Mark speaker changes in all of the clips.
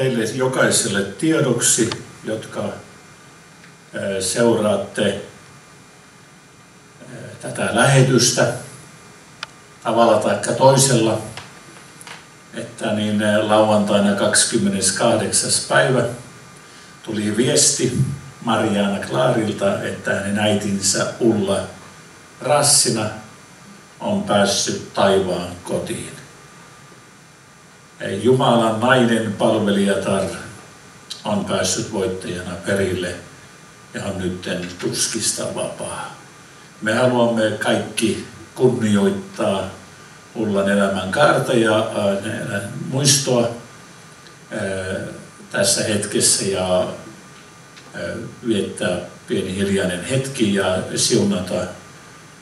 Speaker 1: teille jokaiselle tiedoksi, jotka seuraatte tätä lähetystä tavalla tai toisella, että niin lauantaina 28. päivä tuli viesti Mariana Klaarilta, että hänen äitinsä Ulla Rassina on päässyt taivaan kotiin. Jumalan nainen palvelijatar on päässyt voittajana perille ja on nyt tuskista vapaa. Me haluamme kaikki kunnioittaa Ullan elämän kaarta ja muistoa tässä hetkessä ja viettää pieni hiljainen hetki ja siunata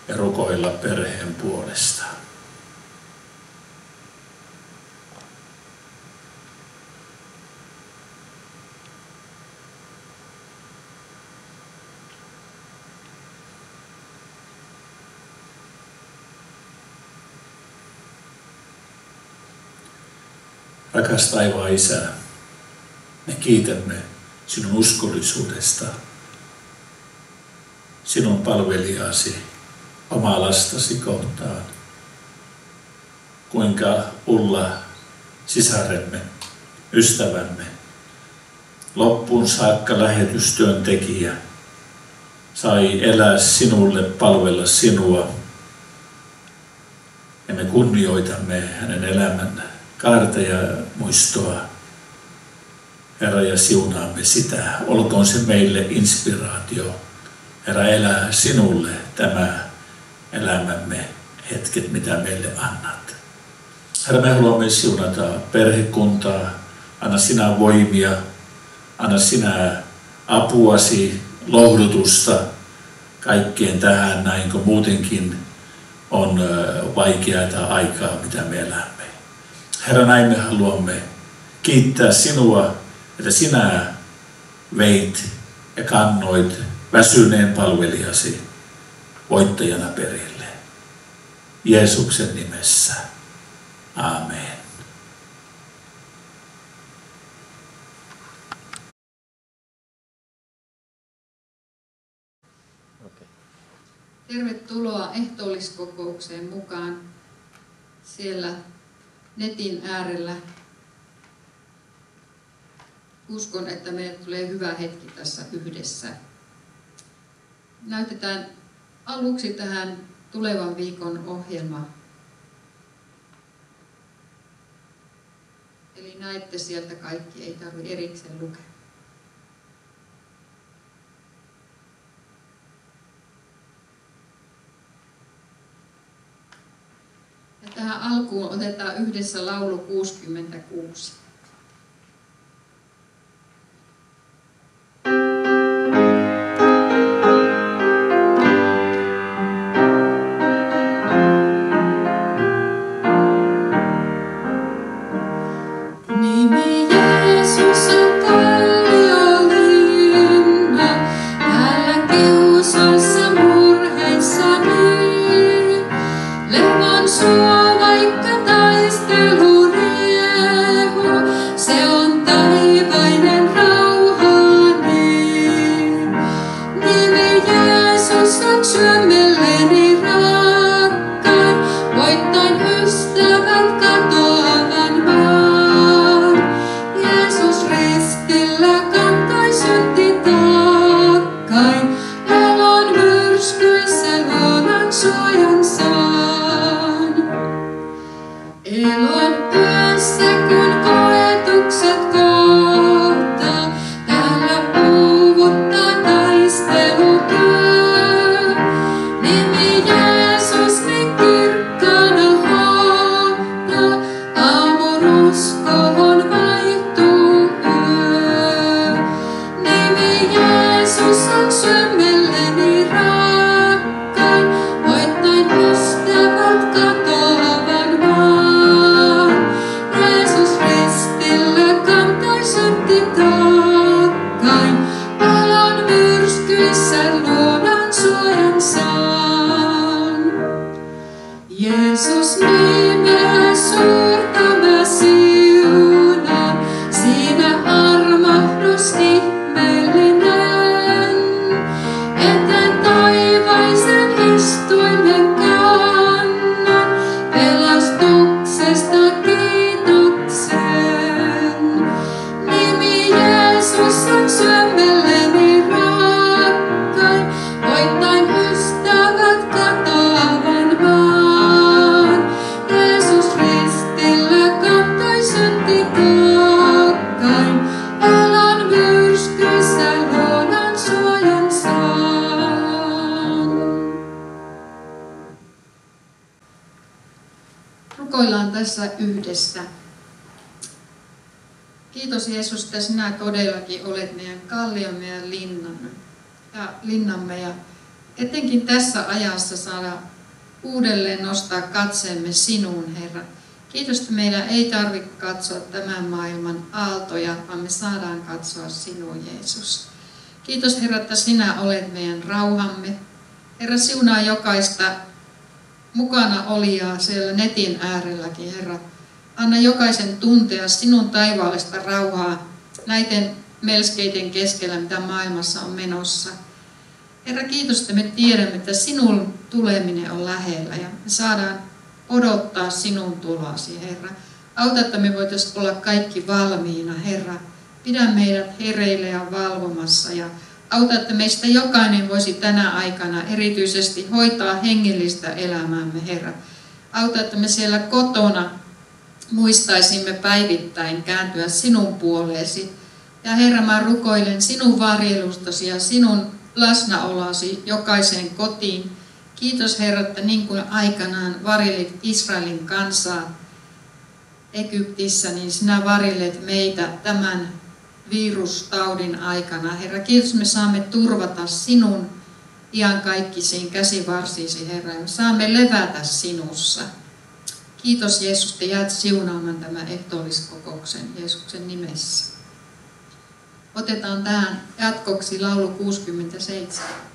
Speaker 1: ja rukoilla perheen puolesta. Rakas taivaan Isä, me kiitämme sinun uskollisuudesta, sinun palvelijasi, omaa lastasi kohtaan. Kuinka Ulla, sisaremme, ystävämme, loppuun saakka lähetystyöntekijä, sai elää sinulle, palvella sinua. Ja me kunnioitamme hänen elämän kaarta ja muistoa. Herra, ja siunaamme sitä. Olkoon se meille inspiraatio. Herra, elää sinulle tämä elämämme hetket, mitä meille annat. Herra, me haluamme siunata perhekuntaa. Anna sinä voimia. Anna sinä apuasi, lohdutusta kaikkeen tähän, näin kuin muutenkin on vaikeaa aikaa, mitä me elämme. Herra, näin me haluamme kiittää sinua, että sinä veit ja kannoit väsyneen palvelijasi voittajana perille. Jeesuksen nimessä. Amen.
Speaker 2: Tervetuloa ehtoolliskokoukseen mukaan. Siellä netin äärellä. Uskon, että meille tulee hyvä hetki tässä yhdessä. Näytetään aluksi tähän tulevan viikon ohjelma. Eli näette sieltä kaikki, ei tarvitse erikseen lukea. Tähän alkuun otetaan yhdessä laulu 66. tässä ajassa saada uudelleen nostaa katseemme sinuun, Herra. Kiitos, että meidän ei tarvitse katsoa tämän maailman aaltoja, vaan me saadaan katsoa sinua, Jeesus. Kiitos, Herra, että sinä olet meidän rauhamme. Herra, siunaa jokaista mukana olijaa siellä netin äärelläkin, Herra. Anna jokaisen tuntea sinun taivaallista rauhaa näiden melskeiden keskellä, mitä maailmassa on menossa. Herra, kiitos, että me tiedämme, että sinun tuleminen on lähellä ja me saadaan odottaa sinun tuloasi, Herra. Auta, että me voitaisiin olla kaikki valmiina, Herra. Pidä meidät hereille ja valvomassa ja auta, että meistä jokainen voisi tänä aikana erityisesti hoitaa hengellistä elämäämme, Herra. Auta, että me siellä kotona muistaisimme päivittäin kääntyä sinun puoleesi. Ja Herra, mä rukoilen sinun varjelustasi ja sinun läsnäoloasi jokaiseen kotiin. Kiitos Herra, että niin kuin aikanaan varjelit Israelin kansaa Egyptissä, niin sinä varjelet meitä tämän virustaudin aikana. Herra, kiitos me saamme turvata sinun iankaikkisiin käsivarsiisi, Herra, ja me saamme levätä sinussa. Kiitos Jeesus, että jäät siunaamaan tämän ehtoolliskokouksen Jeesuksen nimessä. Otetaan tähän jatkoksi laulu 67.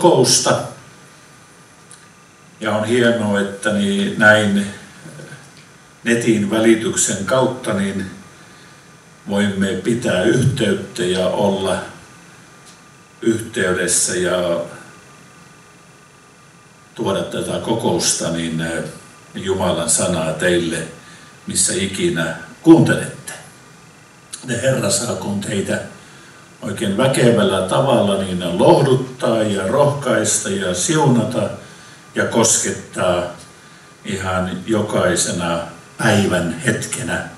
Speaker 1: kokousta. Ja on hienoa, että niin näin netin välityksen kautta niin voimme pitää yhteyttä ja olla yhteydessä ja tuoda tätä kokousta niin Jumalan sanaa teille, missä ikinä kuuntelette. Ne Herra saakoon teitä oikein väkevällä tavalla niin lohduttaa ja rohkaista ja siunata ja koskettaa ihan jokaisena päivän hetkenä,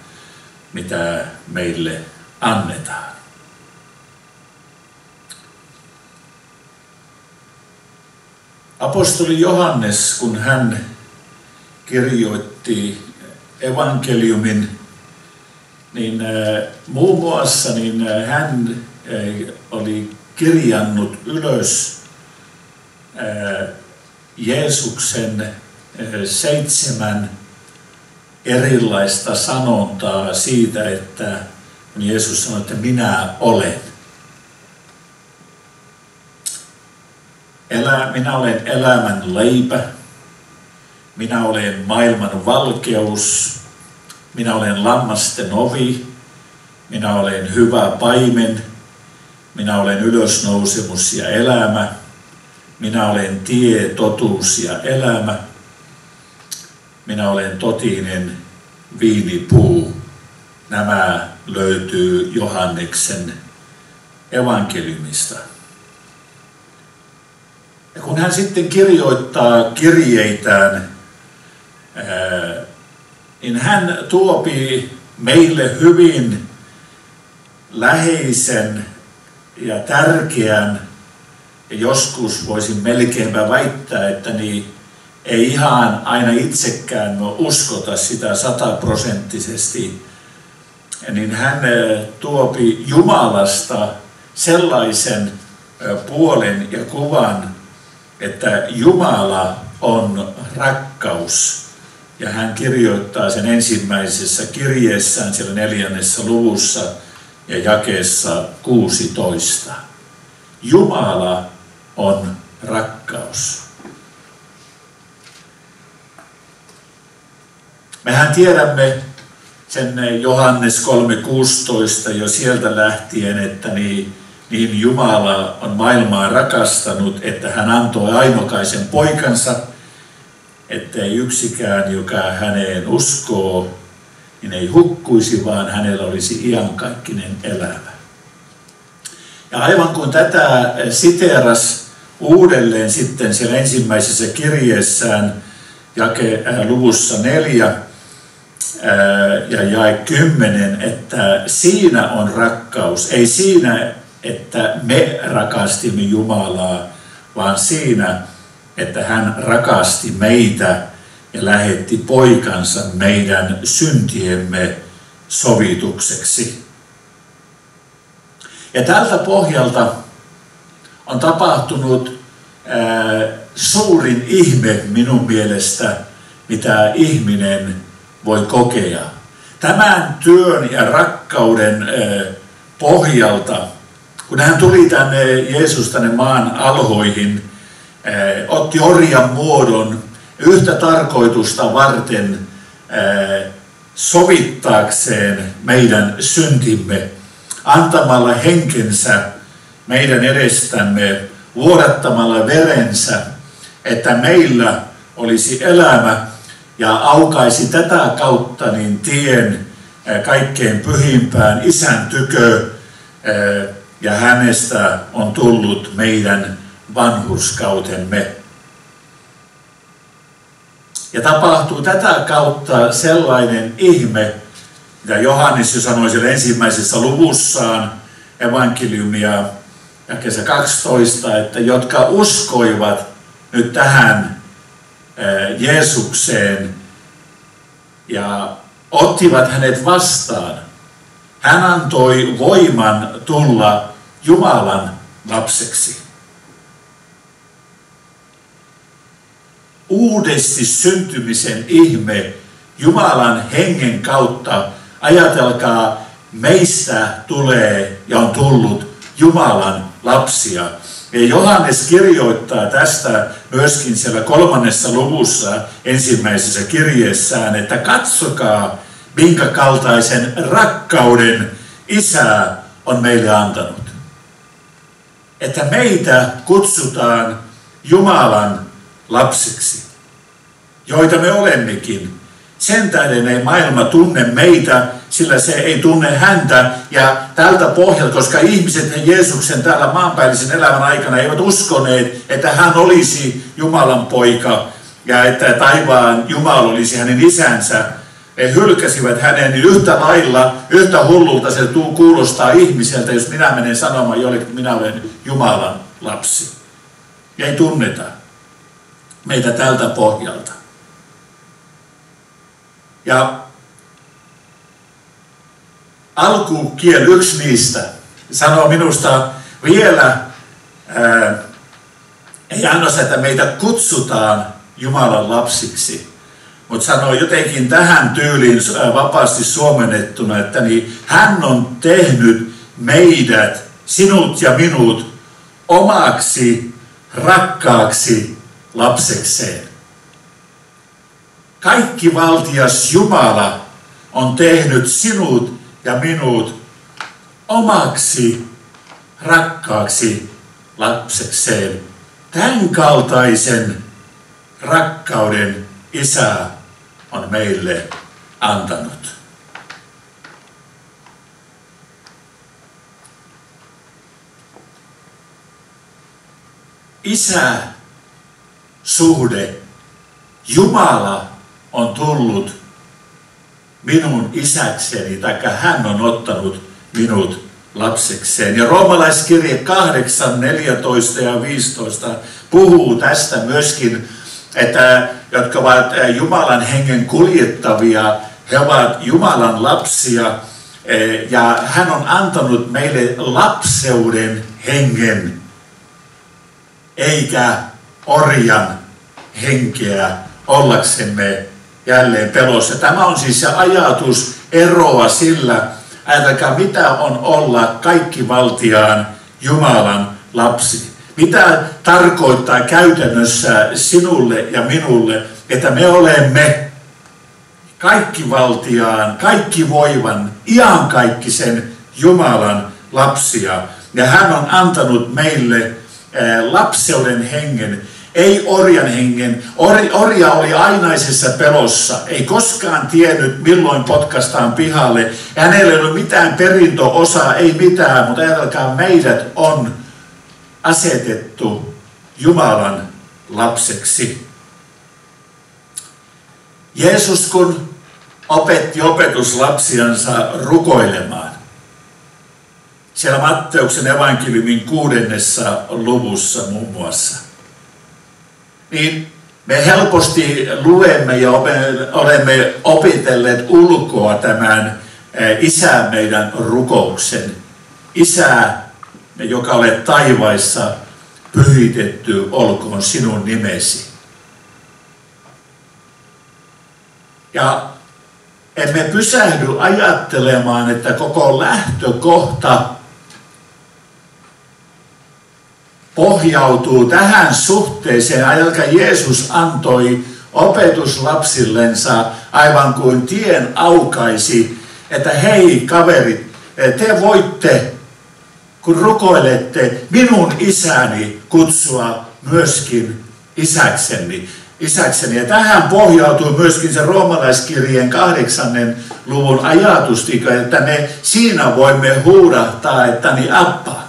Speaker 1: mitä meille annetaan. Apostoli Johannes, kun hän kirjoitti evankeliumin, niin äh, muun muassa niin äh, hän oli kirjannut ylös Jeesuksen seitsemän erilaista sanontaa siitä, että kun Jeesus sanoi, että minä olen. Elä, minä olen elämän leipä, minä olen maailman valkeus, minä olen lammasten ovi, minä olen hyvä paimen, minä olen ylösnousemus ja elämä, minä olen tie, totuus ja elämä, minä olen totinen viinipuu. Nämä löytyy Johanneksen evankeliumista. Ja kun hän sitten kirjoittaa kirjeitään, niin hän tuopi meille hyvin läheisen ja tärkeän, ja joskus voisin melkeinpä väittää, että niin ei ihan aina itsekään uskota sitä sataprosenttisesti, niin hän tuopi Jumalasta sellaisen puolen ja kuvan, että Jumala on rakkaus. Ja hän kirjoittaa sen ensimmäisessä kirjeessään siellä neljännessä luvussa ja jakeessa 16. Jumala on rakkaus. Mehän tiedämme sen Johannes 3.16 jo sieltä lähtien, että niin, niin Jumala on maailmaa rakastanut, että hän antoi ainokaisen poikansa, ettei yksikään, joka häneen uskoo, niin ei hukkuisi, vaan hänellä olisi iankaikkinen elämä. Ja aivan kuin tätä siteeras uudelleen sitten siellä ensimmäisessä kirjeessään, jake, äh, luvussa neljä, ja jae kymmenen, että siinä on rakkaus. Ei siinä, että me rakastimme Jumalaa, vaan siinä, että hän rakasti meitä ja lähetti poikansa meidän syntiemme sovitukseksi. Ja tältä pohjalta on tapahtunut ää, suurin ihme minun mielestä, mitä ihminen voi kokea. Tämän työn ja rakkauden pohjalta, kun hän tuli tänne Jeesus tänne maan alhoihin, otti orjan muodon yhtä tarkoitusta varten sovittaakseen meidän syntimme, antamalla henkensä meidän edestämme, vuodattamalla verensä, että meillä olisi elämä ja aukaisi tätä kautta niin tien kaikkein pyhimpään isän tykö ja hänestä on tullut meidän vanhurskautemme. Ja tapahtuu tätä kautta sellainen ihme, mitä Johannes jo sanoi siellä ensimmäisessä luvussaan evankeliumia ja kesä 12, että jotka uskoivat nyt tähän Jeesukseen ja ottivat hänet vastaan. Hän antoi voiman tulla Jumalan lapseksi. Uudesti syntymisen ihme Jumalan hengen kautta. Ajatelkaa, meistä tulee ja on tullut Jumalan lapsia. Ja Johannes kirjoittaa tästä myöskin siellä kolmannessa luvussa ensimmäisessä kirjeessään, että katsokaa, minkä kaltaisen rakkauden isä on meille antanut. Että meitä kutsutaan Jumalan lapsiksi, joita me olemmekin. Sen tähden ei maailma tunne meitä, sillä se ei tunne häntä. Ja tältä pohjalta, koska ihmiset ja Jeesuksen täällä maanpäällisen elämän aikana eivät uskoneet, että hän olisi Jumalan poika ja että taivaan Jumala olisi hänen isänsä, he hylkäsivät hänen, yhtä lailla, yhtä hullulta se kuulostaa ihmiseltä, jos minä menen sanomaan jollekin, minä olen Jumalan lapsi. Ja ei tunneta meitä tältä pohjalta. Ja alkukiel yksi niistä sanoo minusta vielä, ää, ei ainoastaan, että meitä kutsutaan Jumalan lapsiksi, mutta sanoo jotenkin tähän tyyliin vapaasti suomennettuna, että niin hän on tehnyt meidät, sinut ja minut, omaksi rakkaaksi lapsekseen. Kaikki valtias Jumala on tehnyt sinut ja minut omaksi rakkaaksi lapsekseen. Tämän kaltaisen rakkauden Isä on meille antanut. Isä, suhde, Jumala on tullut minun isäkseni, tai hän on ottanut minut lapsekseen. Ja roomalaiskirje 8, 14 ja 15 puhuu tästä myöskin, että jotka ovat eh, Jumalan hengen kuljettavia, he ovat Jumalan lapsia, eh, ja hän on antanut meille lapseuden hengen, eikä orjan henkeä ollaksemme jälleen pelossa. Tämä on siis se ajatus eroa sillä, ajatelkaa mitä on olla kaikkivaltiaan Jumalan lapsi. Mitä tarkoittaa käytännössä sinulle ja minulle, että me olemme kaikkivaltiaan, kaikki voivan, iankaikkisen Jumalan lapsia. Ja hän on antanut meille lapseuden hengen, ei orjan hengen. Or, orja oli ainaisessa pelossa, ei koskaan tiennyt milloin potkastaan pihalle. Hänellä ei ole mitään perintöosaa, ei mitään, mutta ajatelkaa, meidät on asetettu Jumalan lapseksi. Jeesus kun opetti opetuslapsiansa rukoilemaan, siellä Matteuksen evankeliumin kuudennessa luvussa muun muassa – niin me helposti luemme ja olemme opitelleet ulkoa tämän Isä meidän rukouksen. Isä, joka olet taivaissa, pyhitetty olkoon sinun nimesi. Ja emme pysähdy ajattelemaan, että koko lähtökohta pohjautuu tähän suhteeseen. Ajatelkaa, Jeesus antoi opetuslapsillensa aivan kuin tien aukaisi, että hei kaverit, te voitte, kun rukoilette minun isäni, kutsua myöskin isäkseni. isäkseni. Ja tähän pohjautuu myöskin se roomalaiskirjeen kahdeksannen luvun ajatus, että me siinä voimme huudahtaa, että niin appa.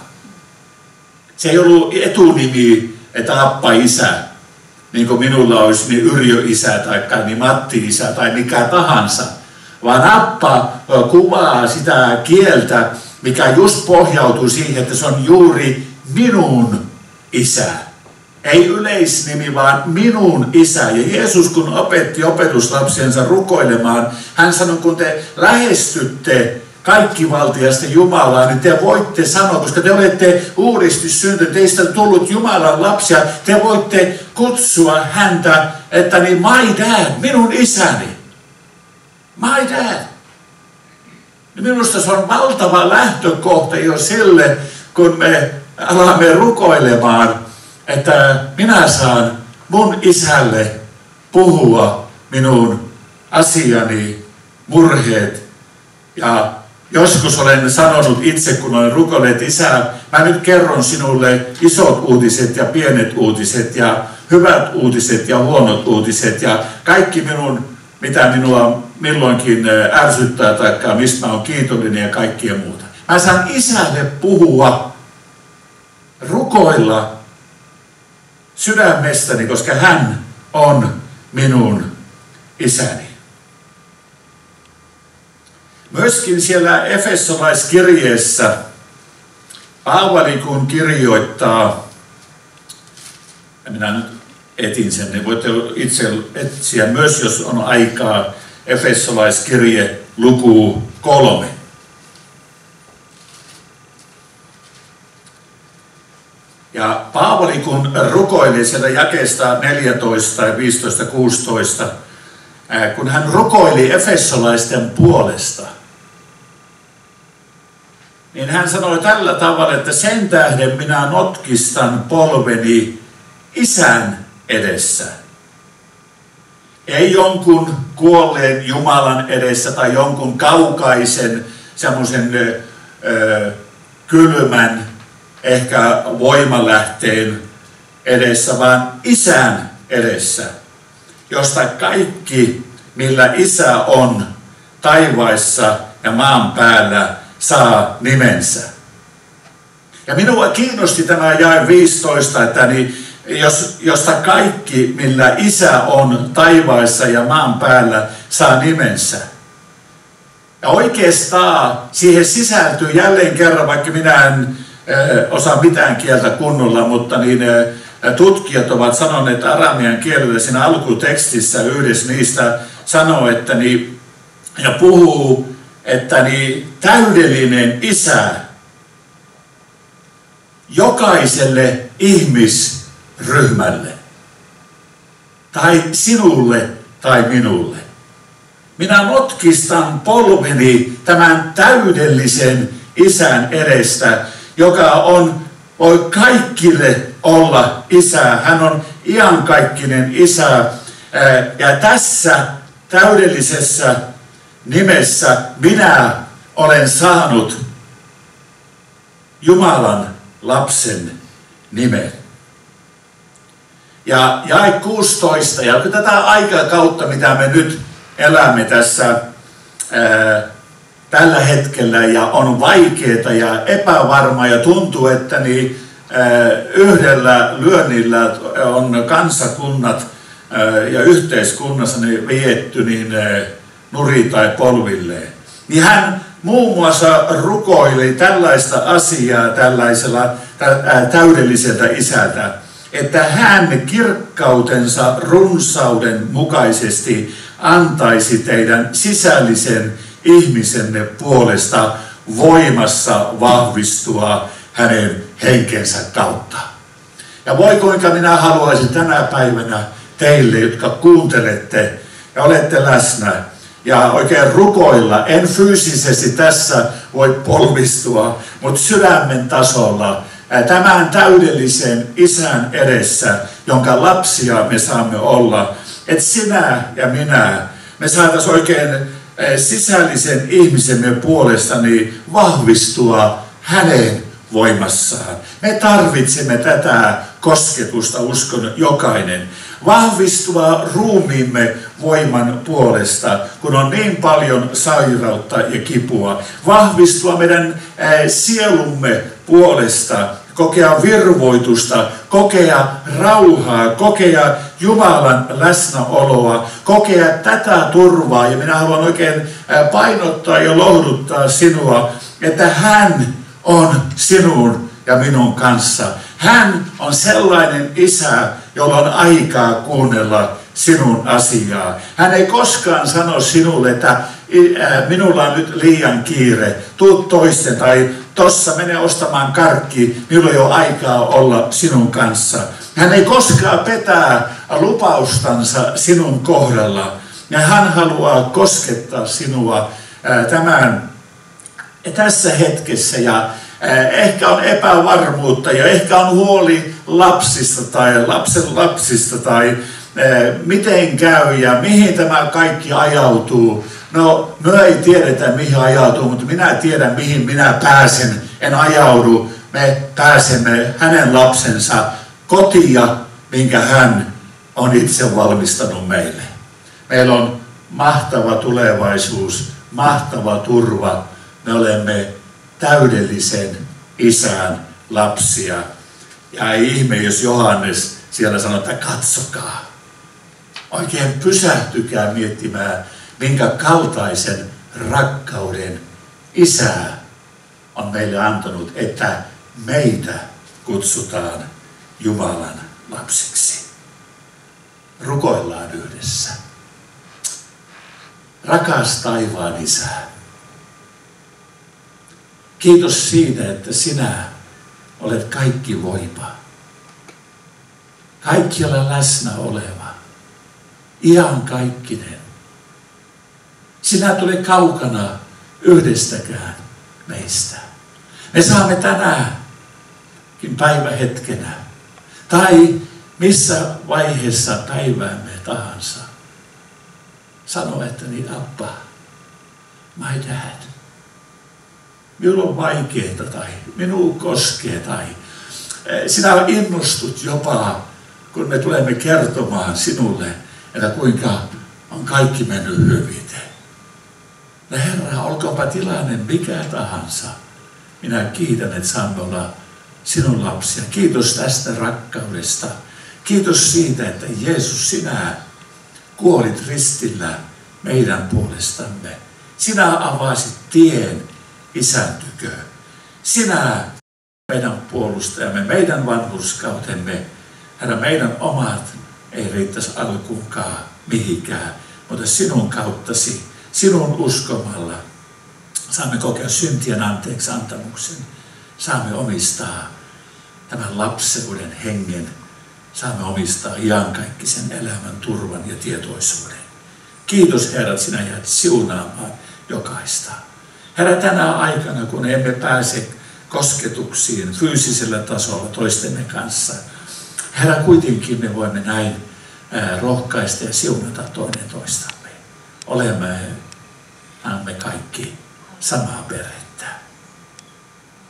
Speaker 1: Se ei ollut etunimi, että Appa isä, niin kuin minulla olisi niin Yrjö isä tai niin Matti isä tai mikä tahansa. Vaan Appa kuvaa sitä kieltä, mikä just pohjautuu siihen, että se on juuri minun isä. Ei yleisnimi, vaan minun isä. Ja Jeesus kun opetti opetuslapsiensa rukoilemaan, hän sanoi, kun te lähestytte kaikkivaltiasta Jumalaa, niin te voitte sanoa, koska te olette uudesti syntynyt, teistä on tullut Jumalan lapsia, te voitte kutsua häntä, että niin my dad, minun isäni. My dad. Minusta se on valtava lähtökohta jo sille, kun me alamme rukoilemaan, että minä saan mun isälle puhua minun asiani, murheet. Ja joskus olen sanonut itse, kun olen rukoillut, isä, mä nyt kerron sinulle isot uutiset ja pienet uutiset ja hyvät uutiset ja huonot uutiset ja kaikki minun, mitä minua milloinkin ärsyttää tai mistä olen kiitollinen ja kaikkia muuta. Mä saan isälle puhua, rukoilla sydämestäni, koska hän on minun isäni. Myöskin siellä Efesolaiskirjeessä Paavali kun kirjoittaa, minä nyt etin sen, niin voitte itse etsiä myös, jos on aikaa, Efesolaiskirje luku kolme. Ja Paavali kun rukoili sieltä jakeesta 14 ja 15 16, kun hän rukoili Efesolaisten puolesta, niin hän sanoi tällä tavalla, että sen tähden minä notkistan polveni isän edessä. Ei jonkun kuolleen Jumalan edessä tai jonkun kaukaisen semmoisen kylmän ehkä voimalähteen edessä, vaan isän edessä, josta kaikki, millä isä on taivaissa ja maan päällä, saa nimensä. Ja minua kiinnosti tämä jae 15, että niin jos, josta kaikki, millä isä on taivaissa ja maan päällä, saa nimensä. Ja oikeastaan siihen sisältyy jälleen kerran, vaikka minä en osaa mitään kieltä kunnolla, mutta niin tutkijat ovat sanoneet aramian kielellä siinä alkutekstissä yhdessä niistä sanoo, että niin, ja puhuu, että niin täydellinen isä jokaiselle ihmisryhmälle. Tai sinulle tai minulle. Minä notkistan polveni tämän täydellisen isän edestä, joka on, voi kaikille olla isä. Hän on iankaikkinen isä. Ja tässä täydellisessä nimessä minä olen saanut Jumalan lapsen nimen. Ja jae 16, ja tätä aikakautta, mitä me nyt elämme tässä ää, tällä hetkellä ja on vaikeaa ja epävarmaa ja tuntuu, että niin, yhdellä lyönnillä on kansakunnat ja yhteiskunnassa niin vietty niin nuri tai polvilleen. Niin hän muun muassa rukoili tällaista asiaa tällaisella täydelliseltä isältä, että hän kirkkautensa runsauden mukaisesti antaisi teidän sisällisen ihmisenne puolesta voimassa vahvistua hänen henkensä kautta. Ja voi kuinka minä haluaisin tänä päivänä teille, jotka kuuntelette ja olette läsnä, ja oikein rukoilla. En fyysisesti tässä voi polvistua, mutta sydämen tasolla tämän täydellisen isän edessä, jonka lapsia me saamme olla, että sinä ja minä, me saataisiin oikein sisällisen ihmisemme puolestani vahvistua hänen voimassaan. Me tarvitsemme tätä kosketusta, uskon jokainen. Vahvistua ruumiimme voiman puolesta, kun on niin paljon sairautta ja kipua. Vahvistua meidän sielumme puolesta, kokea virvoitusta, kokea rauhaa, kokea Jumalan läsnäoloa, kokea tätä turvaa. Ja minä haluan oikein painottaa ja lohduttaa sinua, että hän on sinun ja minun kanssa. Hän on sellainen isä, jolla on aikaa kuunnella sinun asiaa. Hän ei koskaan sano sinulle, että minulla on nyt liian kiire, tuu toisten tai tossa mene ostamaan karkki, minulla ei ole aikaa olla sinun kanssa. Hän ei koskaan petää lupaustansa sinun kohdalla. Ja hän haluaa koskettaa sinua tämän tässä hetkessä ja Ehkä on epävarmuutta ja ehkä on huoli lapsista tai lapsen lapsista tai miten käy ja mihin tämä kaikki ajautuu. No, me ei tiedetä mihin ajautuu, mutta minä tiedän mihin minä pääsen, en ajaudu. Me pääsemme hänen lapsensa kotia, minkä hän on itse valmistanut meille. Meillä on mahtava tulevaisuus, mahtava turva. Me olemme täydellisen isän lapsia. Ja ei ihme, jos Johannes siellä sanoo, että katsokaa. Oikein pysähtykää miettimään, minkä kaltaisen rakkauden isä on meille antanut, että meitä kutsutaan Jumalan lapsiksi. Rukoillaan yhdessä. Rakas taivaan isä, kiitos siitä, että sinä olet kaikki voipa. Kaikkialla läsnä oleva. Ihan kaikkinen. Sinä ole kaukana yhdestäkään meistä. Me saamme tänäänkin päivähetkenä tai missä vaiheessa päiväämme tahansa sanoa, että niin Appa, my dad, minulla on vaikeaa tai minua koskee tai eh, sinä innostut jopa, kun me tulemme kertomaan sinulle, että kuinka on kaikki mennyt hyvin. Ja Herra, olkoonpa tilanne mikä tahansa. Minä kiitän, että saamme olla sinun lapsia. Kiitos tästä rakkaudesta. Kiitos siitä, että Jeesus, sinä kuolit ristillä meidän puolestamme. Sinä avasit tien isän tykö. Sinä meidän puolustajamme, meidän vanhurskautemme. Herra, meidän omat ei riittäisi alkuunkaan mihinkään, mutta sinun kauttasi, sinun uskomalla saamme kokea syntien anteeksi antamuksen. Saamme omistaa tämän lapseuden hengen. Saamme omistaa iankaikkisen elämän turvan ja tietoisuuden. Kiitos Herra, sinä jäät siunaamaan jokaista. Herra, tänä aikana, kun emme pääse kosketuksiin fyysisellä tasolla toistemme kanssa, Herra, kuitenkin me voimme näin rohkaista ja siunata toinen toistamme. Olemme me kaikki samaa perhettä.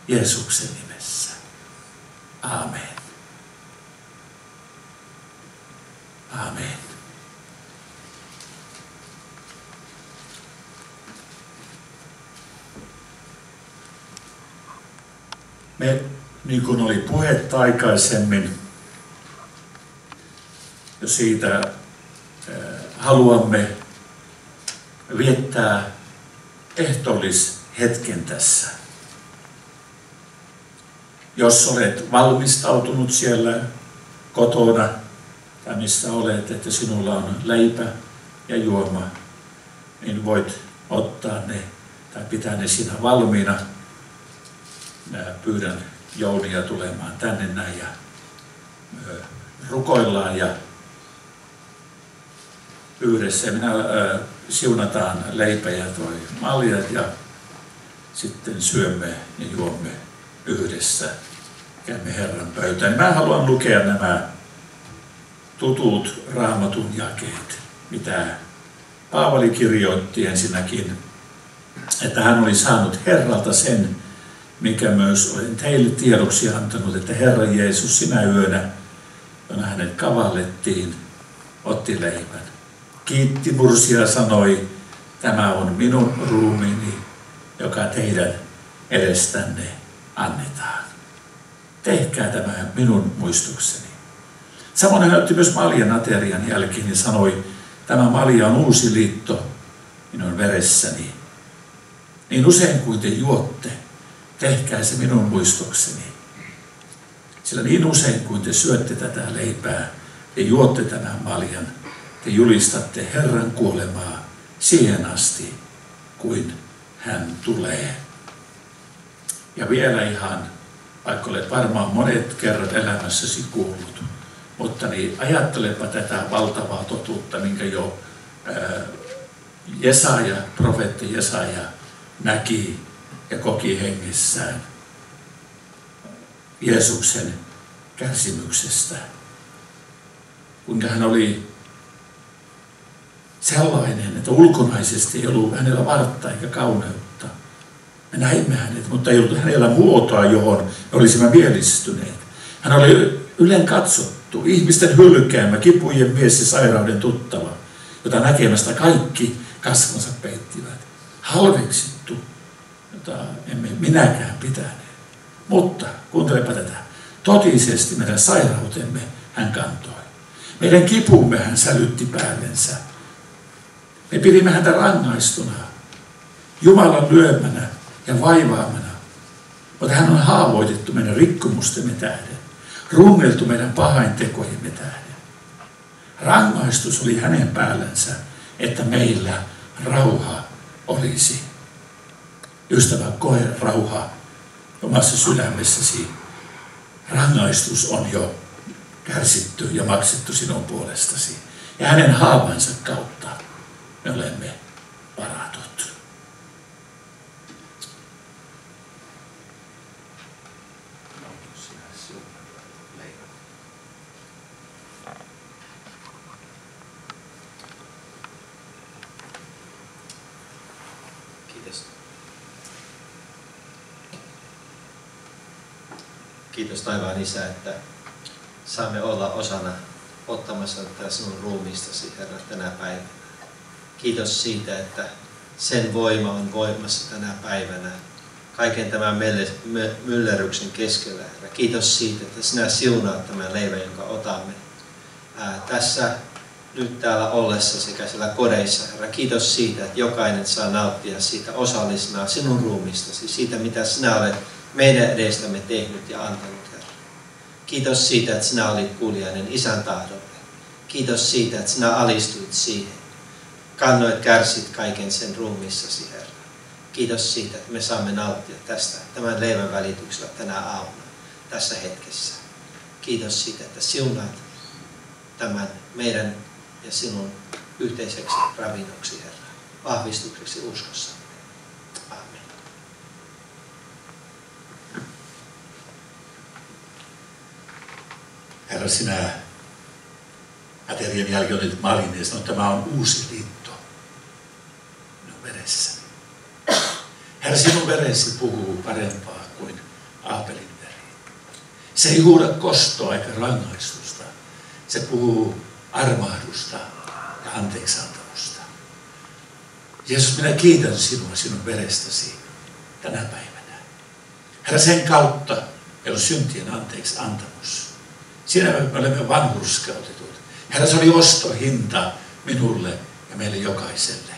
Speaker 1: Jeesuksen nimessä. Amen. Amen. Me, niin kuin oli puhetta aikaisemmin, siitä haluamme viettää ehtoollishetken tässä. Jos olet valmistautunut siellä kotona tai missä olet, että sinulla on leipä ja juoma, niin voit ottaa ne tai pitää ne siinä valmiina. Pyydän Jounia tulemaan tänne näin ja rukoillaan ja yhdessä. Minä siunataan leipä ja toi maljat ja sitten syömme ja juomme yhdessä. Käymme Herran pöytään. Mä haluan lukea nämä tutut raamatun jakeet, mitä Paavali kirjoitti ensinnäkin, että hän oli saanut Herralta sen, mikä myös olen teille tiedoksi antanut, että Herra Jeesus sinä yönä, kun hänet kavallettiin, otti leipän kiitti mursia sanoi, tämä on minun ruumiini, joka teidän edestänne annetaan. Tehkää tämä minun muistukseni. Samoin hän otti myös maljan aterian jälkeen ja sanoi, tämä malja on uusi liitto minun veressäni. Niin usein kuin te juotte, tehkää se minun muistokseni. Sillä niin usein kuin te syötte tätä leipää ja juotte tämän maljan, te julistatte Herran kuolemaa siihen asti, kuin hän tulee. Ja vielä ihan, vaikka olet varmaan monet kerrat elämässäsi kuullut, mutta niin ajattelepa tätä valtavaa totuutta, minkä jo ää, Jesaja, profeetti Jesaja näki ja koki hengessään. Jeesuksen kärsimyksestä. Kuinka hän oli sellainen, että ulkonaisesti ei ollut hänellä vartta eikä kauneutta. Me näimme hänet, mutta ei ollut hänellä muotoa, johon me olisimme mielistyneet. Hän oli ylen katsottu, ihmisten hylkäämä, kipujen mies ja sairauden tuttava, jota näkemästä kaikki kasvonsa peittivät. Halveksittu, jota emme minäkään pitäneet. Mutta, kuuntelepa tätä, totisesti meidän sairautemme hän kantoi. Meidän kipumme hän sälytti päällensä. Me pidimme häntä rangaistuna, Jumalan lyömänä ja vaivaamana. Mutta hän on haavoitettu meidän rikkomustemme tähden, rungeltu meidän pahaintekojemme tähden. Rangaistus oli hänen päällänsä, että meillä rauha olisi. Ystävä, koe rauha omassa sydämessäsi. Rangaistus on jo kärsitty ja maksettu sinun puolestasi. Ja hänen haavansa kautta me olemme varatut.
Speaker 3: Kiitos. Kiitos taivaan Isä, että saamme olla osana ottamassa tätä sinun ruumiistasi, Herra, tänä päivänä. Kiitos siitä, että sen voima on voimassa tänä päivänä kaiken tämän myllerryksen keskellä, Herra. Kiitos siitä, että sinä siunaat tämän leivän, jonka otamme ää, tässä nyt täällä ollessa sekä siellä kodeissa, Herra. Kiitos siitä, että jokainen saa nauttia siitä osallisena sinun ruumistasi, siitä mitä sinä olet meidän edestämme tehnyt ja antanut. Kiitos siitä, että sinä olit kuulijainen isän tahdolle. Kiitos siitä, että sinä alistuit siihen. Kannoit kärsit kaiken sen ruumissasi, Herra. Kiitos siitä, että me saamme nauttia tästä tämän leivän välityksellä tänä aamuna, tässä hetkessä. Kiitos siitä, että siunaat tämän meidän ja sinun yhteiseksi ravinnoksi, Herra, vahvistukseksi uskossa. Amen.
Speaker 1: Herra, sinä aterian jälkeen olit malin ja sanoit, että tämä on uusi liitto minun veressäni. Herra, sinun veresi puhuu parempaa kuin Aapelin veri. Se ei huuda kostoa eikä rangaistusta. Se puhuu armahdusta ja anteeksiantamusta. Jeesus, minä kiitän sinua sinun verestäsi tänä päivänä. Herra, sen kautta meillä on syntien anteeksi antamus. Siinä me olemme vanhurskautetut. Herra, se oli ostohinta minulle ja meille jokaiselle.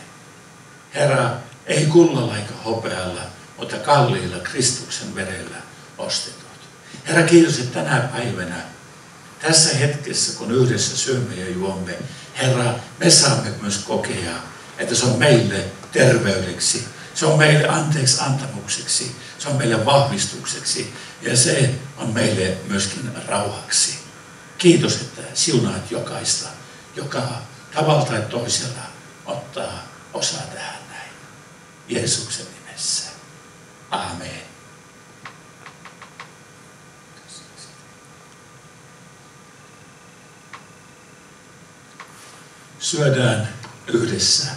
Speaker 1: Herra, ei kullalla eikä hopealla, mutta kalliilla Kristuksen verellä ostetut. Herra, kiitos, että tänä päivänä tässä hetkessä, kun yhdessä syömme ja juomme, Herra, me saamme myös kokea, että se on meille terveydeksi, se on meille anteeksi antamukseksi, se on meille vahvistukseksi ja se on meille myöskin rauhaksi. Kiitos, että siunaat jokaista, joka tavalla tai toisella ottaa osaa tähän näin. Jeesuksen nimessä. Amen. syödään yhdessä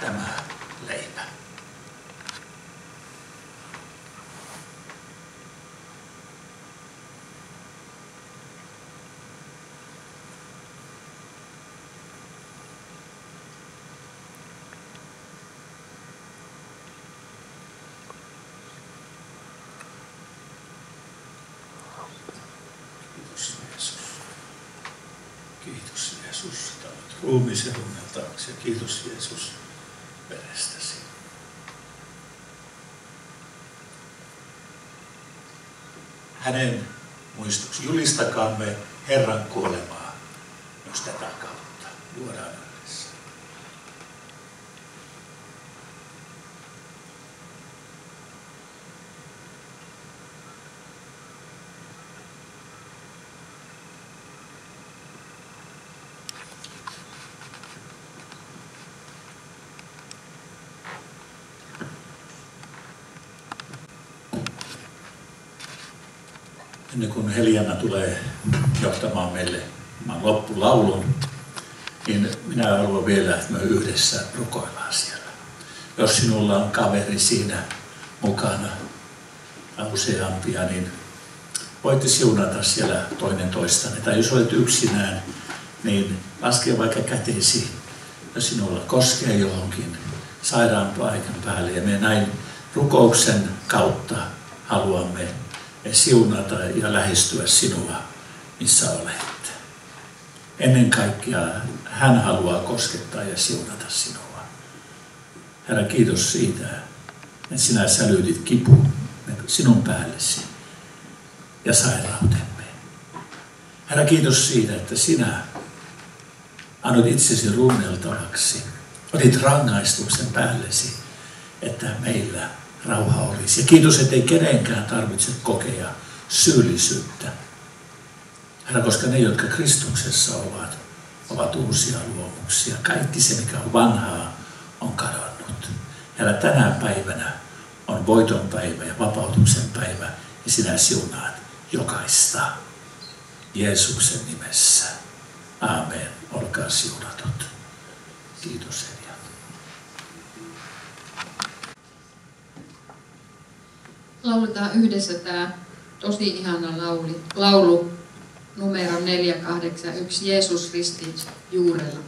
Speaker 1: tämä leipä. Kiitos Jeesus. Kiitos Jeesus, että olet ruumiisen kiitos Jeesus verestäsi. Hänen muistoksi julistakaamme Herran kuolemaa ennen kuin Heliana tulee johtamaan meille loppulaulun, niin minä haluan vielä, että me yhdessä rukoillaan siellä. Jos sinulla on kaveri siinä mukana, useampia, niin voitte siunata siellä toinen toistanne. Tai jos olet yksinään, niin laske vaikka kätesi, jos sinulla koskee johonkin sairaan paikan päälle. Ja me näin rukouksen kautta haluamme siunata ja lähestyä sinua, missä olet. Ennen kaikkea hän haluaa koskettaa ja siunata sinua. Herra, kiitos siitä, että sinä sälytit kipuun sinun päällesi ja sairautemme. Herra, kiitos siitä, että sinä annot itsesi ruunneltavaksi. Otit rangaistuksen päällesi, että meillä rauha olisi. Ja kiitos, ettei kenenkään tarvitse kokea syyllisyyttä. Herra, koska ne, jotka Kristuksessa ovat, ovat uusia luomuksia. Kaikki se, mikä on vanhaa, on kadonnut. Herra, tänä päivänä on voiton päivä ja vapautuksen päivä ja sinä siunaat jokaista Jeesuksen nimessä. Aamen. Olkaa siunatut. Kiitos
Speaker 4: Lauletaan yhdessä tämä tosi ihana lauli, laulu numero 481 Jeesus ristin juurella.